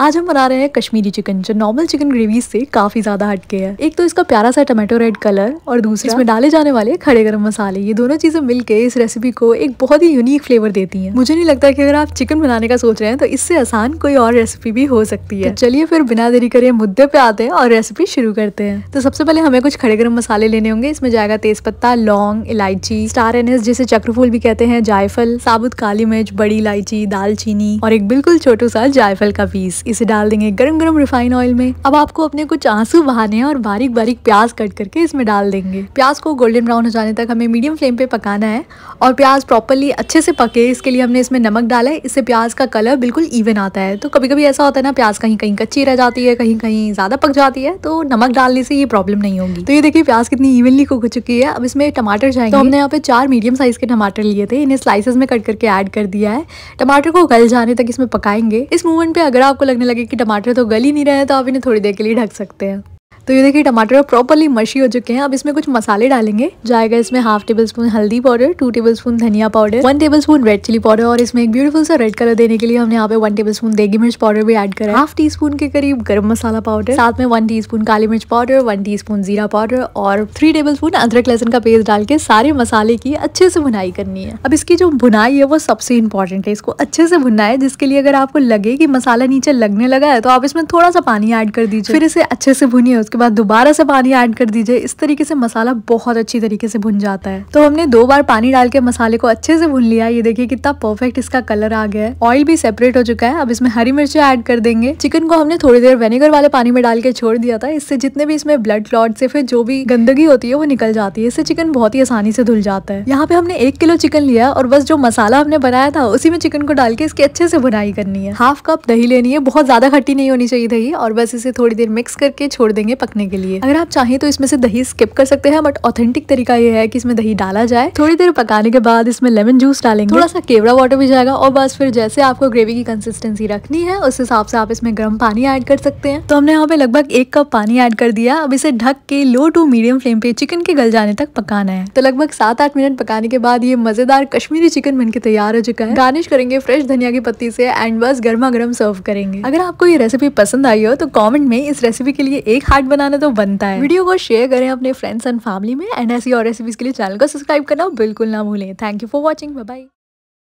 आज हम बना रहे हैं कश्मीरी चिकन जो नॉर्मल चिकन ग्रेवी से काफ़ी ज़्यादा हटके है। एक तो इसका प्यारा सा टमाटो रेड कलर और दूसरा इसमें डाले जाने वाले खड़े गरम मसाले। ये दोनों चीज़ें मिलकर इस रेसिपी को एक बहुत ही यूनिक फ्लेवर देती हैं। मुझे नहीं लगता कि अगर आप चिकन बनाने का सोच रहे हैं तो इससे आसान कोई और रेसिपी भी हो सकती है। तो चलिए फिर बिना देरी करे मुद्दे पे आते हैं और रेसिपी शुरू करते हैं। तो सबसे पहले हमें कुछ खड़े गरम मसाले लेने होंगे। इसमें जाएगा तेजपत्ता लौंग इलायची स्टार एनएस जिसे चक्रफूल भी कहते हैं जायफल साबुत काली मिर्च बड़ी इलायची दालचीनी और एक बिल्कुल छोटू सा जायफल का पीस। इसे डाल देंगे गरम गरम रिफाइन ऑयल में। अब आपको अपने कुछ आँसू बहाने हैं और बारीक बारीक प्याज कट करके इसमें डाल देंगे। प्याज को गोल्डन ब्राउन हो जाने तक हमें मीडियम फ्लेम पे पकाना है और प्याज प्रॉपरली अच्छे से पके। इसके लिए हमने इसमें नमक डाला है। इससे प्याज का कलर बिल्कुल इवन आता है। तो कभी कभी ऐसा होता है ना, प्याज कहीं कहीं कच्ची रह जाती है, कहीं कहीं ज़्यादा पक जाती है तो नमक डालने से ये प्रॉब्लम नहीं होगी। तो ये देखिए प्याज कितनी इवनली कुक हो चुकी है। अब इसमें टमाटर जाएँगे। तो हमने यहाँ पे चार मीडियम साइज़ के टमाटर लिए थे। इन्हें स्लाइसेस में कट करके ऐड कर दिया है। टमाटर को गल जाने तक इसमें पकाएँगे। इस मूवमेंट पे अगर आपको लगने लगे कि टमाटर तो गल ही नहीं रहे तो आप इन्हें थोड़ी देर के लिए ढक सकते हैं। तो ये देखिए, टमाटर प्रॉपरली मशी हो चुके हैं। अब इसमें कुछ मसाले डालेंगे। जाएगा इसमें हाफ़ टेबल स्पून हल्दी पाउडर टू टेबल स्पून धनिया powder one tablespoon red chilli powder और इसमें एक ब्यूटीफुल सा रेड कलर देने के लिए हमने यहाँ पे वन टेबल स्पून देगी मिर्च पाउडर भी एड करा हाफ़ टी स्पून के करीब गर्म मसाला पाउडर साथ में वन टी स्पून काली मिर्च पाउडर वन टी स्पून जीरा पाउडर और थ्री टेबल स्पून अदरक लहसन का पेस्ट डाल के सारे मसाले की अच्छे से भुनाई करनी है। अब इसकी जो भुनाई है, वो सबसे इंपॉर्टेंट है। इसको अच्छे से भुनना है, जिसके लिए अगर आपको लगे कि मसाला नीचे लगने लगा है तो आप इसमें थोड़ा सा पानी ऐड कर दीजिए। फिर इसे अच्छे से भुनिए, उसके बाद दोबारा से पानी ऐड कर दीजिए। इस तरीके से मसाला बहुत अच्छी तरीके से भुन जाता है। तो हमने दो बार पानी डाल के मसाले को अच्छे से भुन लिया ये देखिए कितना परफेक्ट इसका कलर आ गया है। ऑयल भी सेपरेट हो चुका है। अब इसमें हरी मिर्ची ऐड कर देंगे। चिकन को हमने थोड़ी देर वेनेगर वाले पानी में डाल के छोड़ दिया था। इससे जितने भी इसमें ब्लड क्लॉट से फिर जो भी गंदगी होती है, वो निकल जाती है। इससे चिकन बहुत ही आसानी से धुल जाता है। यहाँ पे हमने एक किलो चिकन लिया और बस जो मसाला हमने बनाया था, उसी में चिकन को डाल के इसके अच्छे से बुनाई करनी है। हाफ़ कप दही लेनी है। बहुत ज़्यादा खट्टी नहीं होनी चाहिए दही। और बस इसे थोड़ी देर मिक्स करके छोड़ देंगे पकने के लिए। अगर आप चाहें तो इसमें से दही स्किप कर सकते हैं बट ऑथेंटिक तरीका ये है कि इसमें दही डाला जाए। थोड़ी देर पकाने के बाद इसमें लेमन जूस डालेंगे। थोड़ा सा केवड़ा वाटर भी जाएगा और बस फिर जैसे आपको ग्रेवी की कंसिस्टेंसी रखनी है उस हिसाब से आप इसमें गर्म पानी ऐड कर सकते हैं। तो हमने यहाँ पे लगभग एक कप पानी ऐड कर दिया। अब इसे ढक के लो टू मीडियम फ्लेम पे चिकन के गल जाने तक पकाना है। तो लगभग सात आठ मिनट पकाने के बाद ये मज़ेदार कश्मीरी चिकन बनके तैयार हो चुका है। गार्निश करेंगे फ्रेश धनिया की पत्ती से एंड बस गर्मा गर्म सर्व करेंगे। अगर आपको ये रेसिपी पसंद आई हो तो कॉमेंट में इस रेसिपी के लिए एक हार्ट बनाना तो बनता है। वीडियो को शेयर करें अपने फ्रेंड्स एंड फैमिली में एंड ऐसी और रेसिपीज़ के लिए चैनल को सब्सक्राइब करना बिल्कुल ना भूलें। Thank you for watching bye